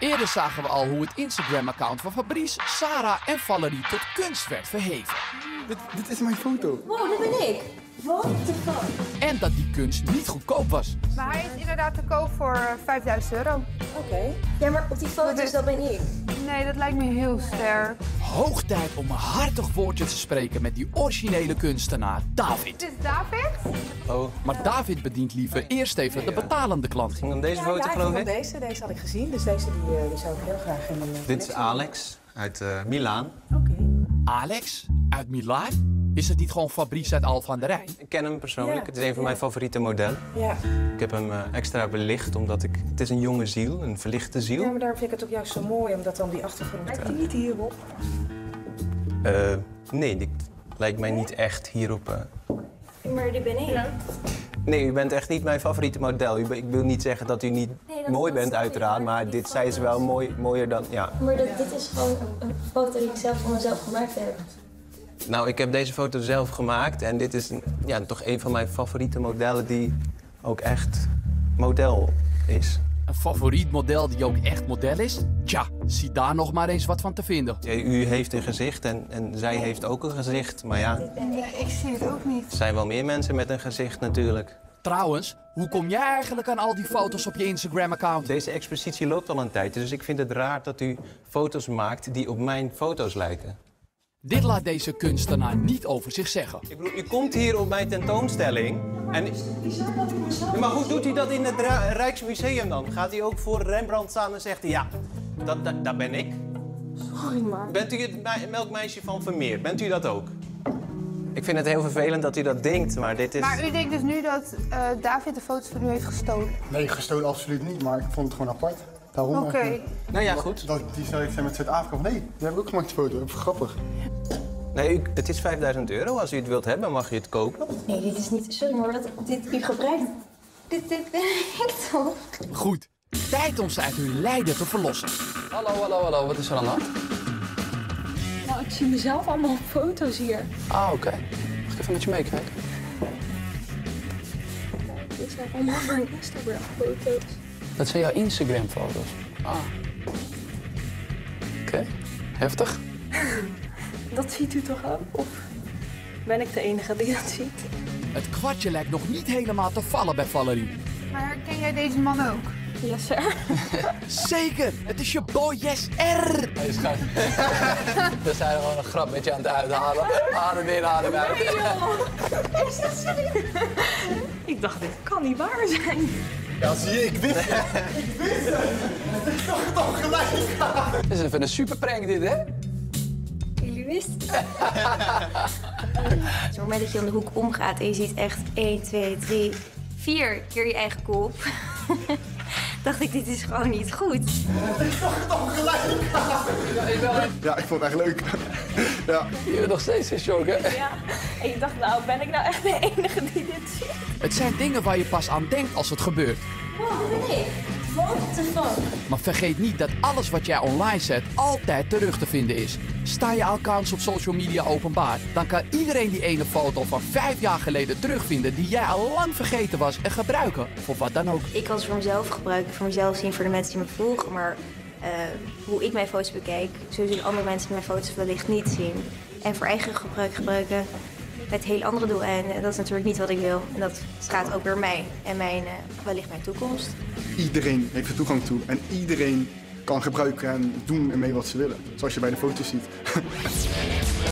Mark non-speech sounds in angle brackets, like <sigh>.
Eerder zagen we al hoe het Instagram-account van Fabrice, Sarah en Valerie tot kunst werd verheven. Dit, dit is mijn foto. Wow, dat ben ik. What the fuck? En dat die kunst niet goedkoop was. Maar hij is inderdaad te koop voor eh, 5000 euro. Oké. Ja, maar op die foto's, dat ben ik. Nee, dat lijkt me heel sterk. Hoog tijd om een hartig woordje te spreken met die originele kunstenaar David. Dit is David. Oh, Maar David bedient liever eerst even de betalende klant. ging om deze foto geloof ik? deze. Deze had ik gezien, dus deze die, eh, die zou ik heel graag in mijn... Dit is Alex uit eh Milaan. Oké. Alex uit Milaan? Is het niet gewoon Fabrice uit Alphen aan de Rijn? Ik ken hem persoonlijk. Ja, Het is een van mijn ja. favoriete modellen. Ja. Ik heb hem eh, extra belicht omdat ik... Het is een jonge ziel, een verlichte ziel. ja, maar daarom vind ik het ook juist zo mooi, omdat dan die achtergrond... Lijkt die niet hierop? Eh, nee, dit lijkt mij niet echt hierop... eh. Maar dit ben ik. Nee, u bent echt niet mijn favoriete model. Ik wil niet zeggen dat u niet Nee, dat- mooi bent uiteraard, maar die dit zij is wel mooi, mooier dan... Ja. Maar dat, dit is gewoon een, een foto die ik zelf voor mezelf gemaakt heb. Nou, ik heb deze foto zelf gemaakt en dit is een, ja, toch een van mijn favoriete modellen die ook echt model is. Een favoriet model die ook echt model is? Tja, zie daar nog maar eens wat van te vinden. Ja, U heeft een gezicht en, en zij heeft ook een gezicht, maar ja, ik zie het ook niet. er zijn wel meer mensen met een gezicht natuurlijk. Trouwens, hoe kom jij eigenlijk aan al die foto's op je Instagram-account? Deze expositie loopt al een tijd, dus ik vind het raar dat u foto's maakt die op mijn foto's lijken. Dit laat deze kunstenaar niet over zich zeggen. Ik bedoel, u komt hier op mijn tentoonstelling en... Ja, maar hoe doet u dat in het Rijksmuseum dan? Gaat u ook voor Rembrandt staan en zegt hij, ja, dat, dat, dat ben ik? Sorry, maar. Bent u het me- melkmeisje van Vermeer? Bent u dat ook? Ik vind het heel vervelend dat u dat denkt, maar dit is... Maar u denkt dus nu dat eh, David de foto's van u heeft gestolen? Nee, gestolen absoluut niet, maar ik vond het gewoon apart. Daarom Oké. Nou ja, goed. Dat die zei ik zei met Zuid-Afrika van, nee, die heb ik ook gemaakt, die foto. Dat is grappig. Nee, u- het is 5000 euro. Als u het wilt hebben, mag u het kopen. Nee, dit is niet... Sorry, maar dat, dit u gebruikt... Dit, dit ik toch? Goed, tijd om ze uit hun lijden te verlossen. Hallo, hallo, hallo. Wat is er aan de hand? Nou, ik zie mezelf allemaal op foto's hier. Ah, oké. Mag ik even met je meekijken? Dit zijn allemaal mijn Instagram-foto's. Dat zijn jouw Instagram-foto's. Ah. Oké. Heftig. <laughs> Dat ziet u toch ook? Of ben ik de enige die dat ziet? Het kwartje lijkt nog niet helemaal te vallen bij Valerie. Maar herken jij deze man ook? Yes, sir. <laughs> Zeker, het is je boy Yes R. <laughs> We zijn gewoon een grap met je aan het uithalen. Adem in, adem uit. Ik dacht, dit kan niet waar zijn. Ja, zie je, ik wist het. <laughs> ik wist het. Ik zag het al gelijk. Dit is even een super prank dit, hè? Jullie wisten het. Op het moment dat je om de hoek omgaat en je ziet echt 1, 2, 3, 4 keer je eigen kop. Dacht ik, dit is gewoon niet goed. Ja, ik vond het echt leuk. ja. Je bent nog steeds in shock, hè? Ja, en ik dacht, nou, ben ik nou echt de enige die dit ziet? Het zijn dingen waar je pas aan denkt als het gebeurt. Wow, dat ben ik. What the fuck? Maar vergeet niet dat alles wat jij online zet altijd terug te vinden is. Sta je accounts op social media openbaar, dan kan iedereen die ene foto van vijf jaar geleden terugvinden die jij al lang vergeten was en gebruiken. Voor wat dan ook. Ik kan het voor mezelf gebruiken, voor mezelf zien, voor de mensen die me volgen. Maar eh, hoe ik mijn foto's bekijk, zo zullen andere mensen mijn foto's wellicht niet zien. En voor eigen gebruik gebruiken met heel andere doeleinden. En dat is natuurlijk niet wat ik wil. En dat schaadt ook weer mij en mijn, eh, wellicht mijn toekomst. Iedereen heeft er toegang toe. En iedereen kan gebruiken en doen ermee wat ze willen. Zoals je bij de foto's ziet. <laughs>